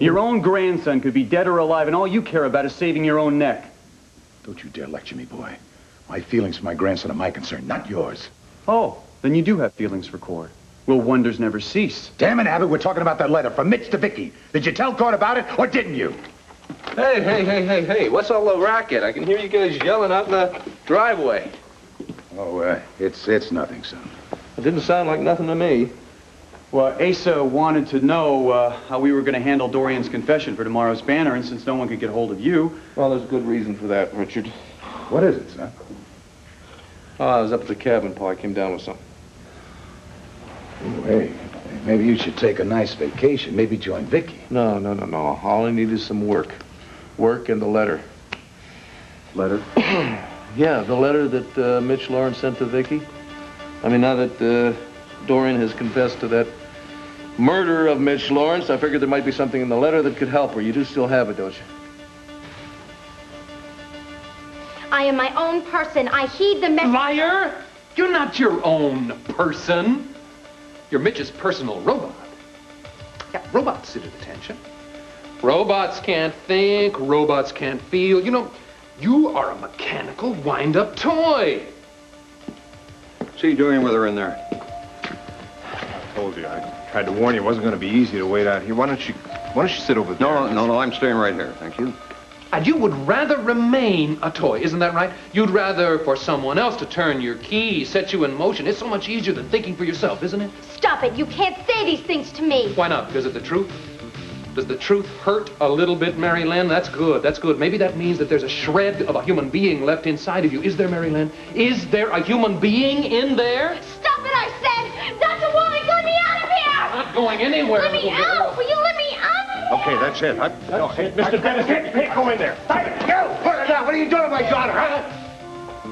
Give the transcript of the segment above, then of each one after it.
Your own grandson could be dead or alive, and all you care about is saving your own neck. Don't you dare lecture me, boy. My feelings for my grandson are my concern, not yours. Oh, then you do have feelings for Cord. Will wonders never cease? Damn it, Abbott, we're talking about that letter from Mitch to Viki. Did you tell Cord about it, or didn't you? Hey, hey, hey, hey, hey, what's all the racket? I can hear you guys yelling out in the driveway. Oh, uh, it's, it's nothing, son. It didn't sound like nothing to me. Well, Asa wanted to know uh, how we were going to handle Dorian's confession for tomorrow's banner, and since no one could get hold of you... Well, there's a good reason for that, Richard. What is it, son? Oh, I was up at the cabin, Paul. I came down with something. Oh, hey, maybe you should take a nice vacation. Maybe join Viki. No, no, no, no. All I need is some work. Work and the letter. Letter? yeah, the letter that uh, Mitch Laurence sent to Viki. I mean, now that uh, Dorian has confessed to that murder of Mitch Laurence, I figured there might be something in the letter that could help her. You do still have it, don't you? I am my own person. I heed the message. Liar! You're not your own person. You're Mitch's personal robot. Yeah, robots sit at attention. Robots can't think, robots can't feel. You know, you are a mechanical wind-up toy. See doing with her in there. I told you. I tried to warn you it wasn't going to be easy to wait out here. Why don't you, why don't you sit over there? No, no, no, I'm staying right here. Thank you. And you would rather remain a toy, isn't that right? You'd rather for someone else to turn your key, set you in motion. It's so much easier than thinking for yourself, isn't it? Stop it. You can't say these things to me. Why not? Because of the truth? Does the truth hurt a little bit, Mary Lynn? That's good. That's good. Maybe that means that there's a shred of a human being left inside of you. Is there, Mary Lynn? Is there a human being in there? Stop it, I not going anywhere. Let me out! Will you let me out? Okay, that's it. I, no, hey, Mr. Dennis, hey, hey, go in there. Go. What are you doing to my daughter, huh?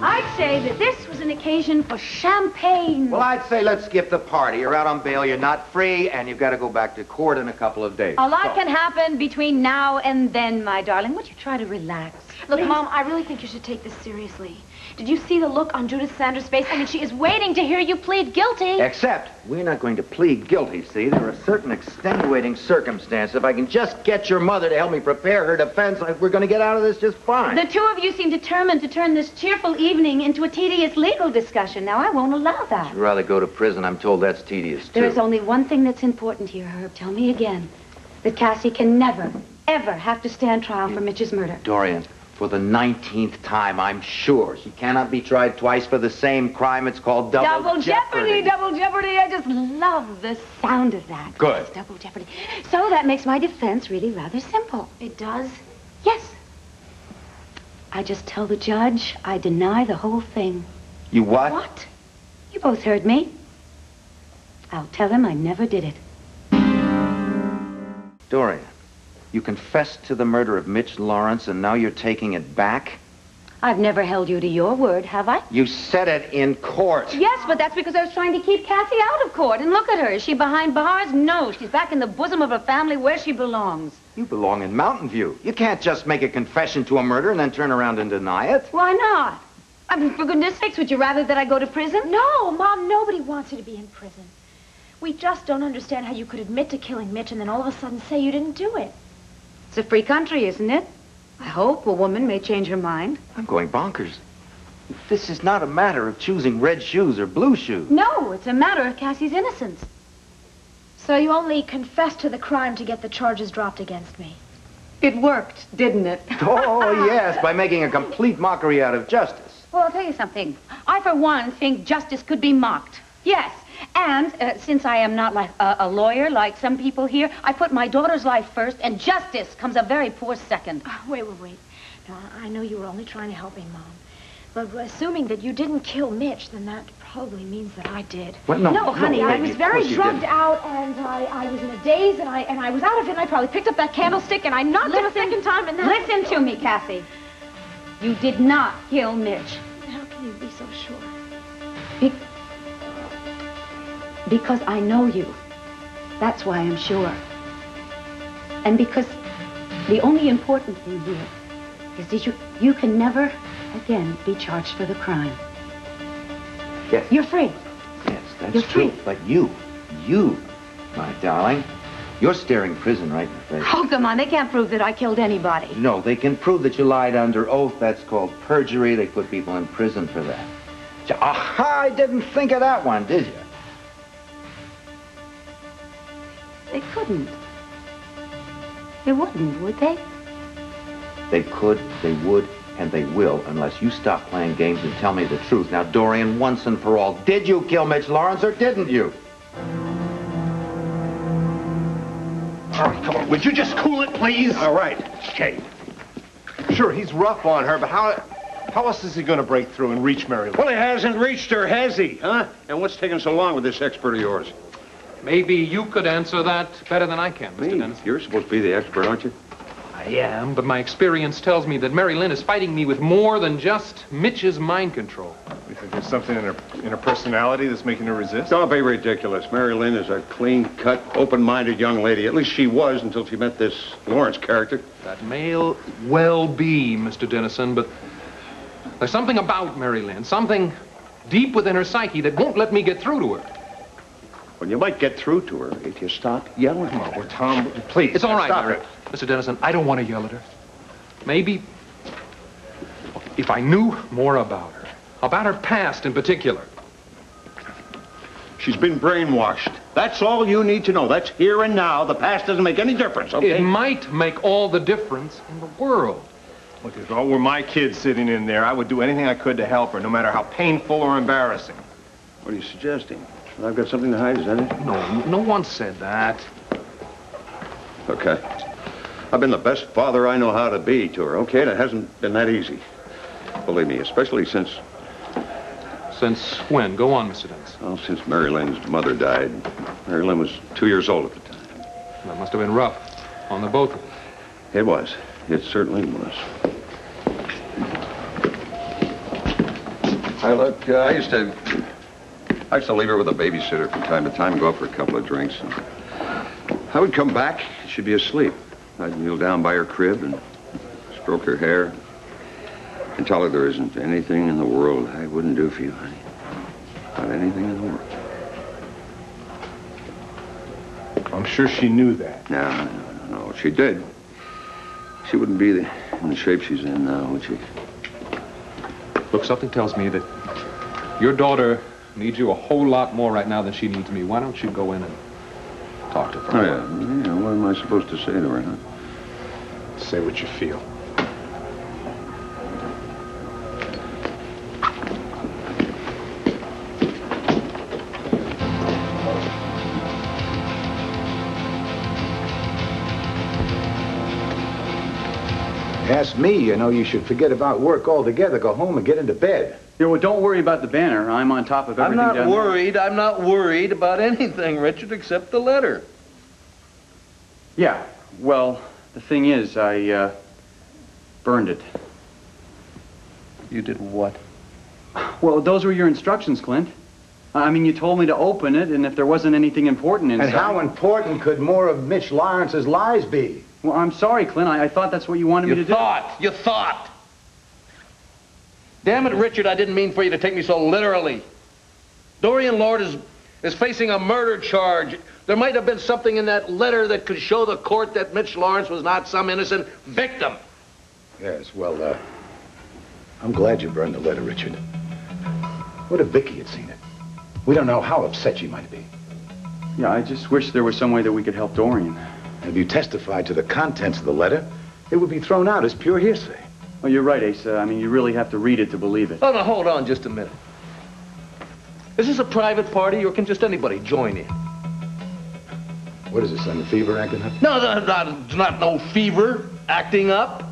I'd say that this was an occasion for champagne. Well, I'd say let's skip the party. You're out on bail, you're not free, and you've got to go back to court in a couple of days. A lot can happen between now and then, my darling. Would you try to relax? Look, Mom, I really think you should take this seriously. Did you see the look on Judith Sanders' face? I mean, she is waiting to hear you plead guilty. Except, we're not going to plead guilty, see? There are certain extenuating circumstances. If I can just get your mother to help me prepare her defense, we're going to get out of this just fine. The two of you seem determined to turn this cheerful evening into a tedious legal discussion. Now, I won't allow that. I'd rather go to prison. I'm told that's tedious, too. There is only one thing that's important here, Herb. Tell me again. That Cassie can never, ever have to stand trial for Mitch's murder. Dorian, for the 19th time, I'm sure she cannot be tried twice for the same crime. It's called double, jeopardy. Double jeopardy, double jeopardy. I just love the sound of that. Good. It's double jeopardy. So that makes my defense really rather simple. It does? Yes. I just tell the judge I deny the whole thing. You what? What? You both heard me. I'll tell him I never did it. Dorian, you confessed to the murder of Mitch Laurence, and now you're taking it back? I've never held you to your word, have I? You said it in court. Yes, but that's because I was trying to keep Cassie out of court. And look at her. Is she behind bars? No, she's back in the bosom of her family where she belongs. You belong in Mountain View. You can't just make a confession to a murder and then turn around and deny it. Why not? I mean, for goodness sakes, would you rather that I go to prison? No, Mom, nobody wants you to be in prison. We just don't understand how you could admit to killing Mitch and then all of a sudden say you didn't do it. It's a free country, isn't it? I hope a woman may change her mind. I'm going bonkers. This is not a matter of choosing red shoes or blue shoes. No, it's a matter of Cassie's innocence. So you only confessed to the crime to get the charges dropped against me. It worked, didn't it? Oh, yes, by making a complete mockery out of justice. Well, I'll tell you something. I, for one, think justice could be mocked. Yes. And uh, since I am not like a, a lawyer like some people here, I put my daughter's life first, and justice comes a very poor second. Oh, wait, wait, wait. Now, I know you were only trying to help me, Mom. But assuming that you didn't kill Mitch, then that probably means that I did. What? No, no, honey, no, I was very drugged out, and I, I was in a daze, and I and I was out of it, and I probably picked up that candlestick, and I knocked it a second time, and that... Listen to me, Cassie. You did not kill Mitch. How can you be so sure? Be- because I know you. That's why I'm sure. And because the only important thing here is that you, you can never again be charged for the crime. Yes. You're free. Yes, that's You're true. free. But you, you, my darling, you're staring prison right in the Vic. Oh, come on. They can't prove that I killed anybody. No, they can prove that you lied under oath. That's called perjury. They put people in prison for that. Aha, I didn't think of that one, did you? Couldn't. They wouldn't, would they? They could, they would, and they will unless you stop playing games and tell me the truth. Now, Dorian, once and for all, did you kill Mitch Laurence or didn't you? All right, come on. Would you just cool it, please? All right. Okay. Sure, he's rough on her, but how how else is he going to break through and reach Mary Lou? Well, he hasn't reached her, has he? Huh? And what's taking so long with this expert of yours? Maybe you could answer that better than I can, Mr. Me? Dennis. You're supposed to be the expert, aren't you? I am, but my experience tells me that Mary Lynn is fighting me with more than just Mitch's mind control. You think there's something in her in her personality that's making her resist? Don't be ridiculous. Mary Lynn is a clean-cut, open-minded young lady. At least she was until she met this Laurence character. That may well be, Mr. Dennison, but there's something about Mary Lynn, something deep within her psyche that won't let me get through to her. Well, you might get through to her if you stop yelling. Come on, well, Tom, please. It's all right, stop Mary. it. Mr. Dennison, I don't want to yell at her. Maybe if I knew more about her, about her past in particular. She's been brainwashed. That's all you need to know. That's here and now. The past doesn't make any difference, okay? It might make all the difference in the world. Look, if all were my kids sitting in there, I would do anything I could to help her, no matter how painful or embarrassing. What are you suggesting? I've got something to hide, is that it? No, no one said that. Okay. I've been the best father I know how to be to her, okay? And it hasn't been that easy. Believe me, especially since, Since when? Go on, Mr. Dennison. well, since Mary Lynn's mother died. Mary Lynn was two years old at the time. That must have been rough on the both of them. It was. It certainly was. I look, uh, I used to, I used to leave her with a babysitter from time to time, go out for a couple of drinks. And I would come back, she'd be asleep. I'd kneel down by her crib and stroke her hair and tell her there isn't anything in the world I wouldn't do for you, honey. Not anything in the world. I'm sure she knew that. No, no, no, no. She did, she wouldn't be the, in the shape she's in now, would she? Look, something tells me that your daughter needs you a whole lot more right now than she needs me. Why don't you go in and talk to her? Oh, yeah. yeah. What am I supposed to say to her, huh? Say what you feel. Ask me, you know, you should forget about work altogether, go home and get into bed. Yeah, well, don't worry about the banner. I'm on top of everything. I'm everything not down there. worried. I'm not worried about anything, Richard, except the letter. Yeah, well, the thing is, I, uh, burned it. You did what? Well, those were your instructions, Clint. I mean, you told me to open it, and if there wasn't anything important inside... And how important could more of Mitch Laurence's lies be? Well, I'm sorry, Clint. I, I thought that's what you wanted me You to do. You thought. You thought. Damn it, Richard, I didn't mean for you to take me so literally. Dorian Lord is, is facing a murder charge. There might have been something in that letter that could show the court that Mitch Laurence was not some innocent victim. Yes, well, uh, I'm glad you burned the letter, Richard. What if Viki had seen it? We don't know how upset she might be. Yeah, I just wish there was some way that we could help Dorian. If you testified to the contents of the letter, it would be thrown out as pure hearsay. Well, you're right, Asa. I mean, you really have to read it to believe it. Oh, now, hold on just a minute. Is this a private party, or can just anybody join in? What is this, on the fever acting up? No, no, not, not no fever acting up.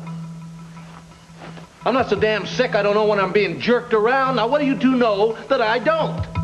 I'm not so damn sick I don't know when I'm being jerked around. Now, what do you two know that I don't?